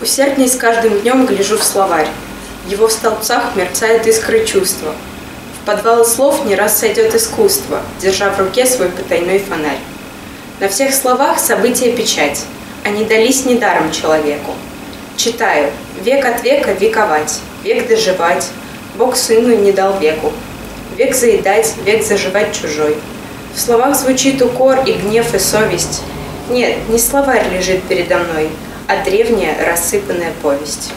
Усердней с каждым днем гляжу в словарь. В его столбцах мерцают искры чувства. В подвалы слов не раз сойдет искусство, держа в руке свой потайной фонарь. На всех словах события печать. Они дались недаром человеку. Читаю. Век от века вековать, век доживать. Бог сыну не дал веку. Век заедать, век заживать чужой. В словах звучит укор и гнев и совесть. Нет, не словарь лежит передо мной, а древняя рассыпанная повесть.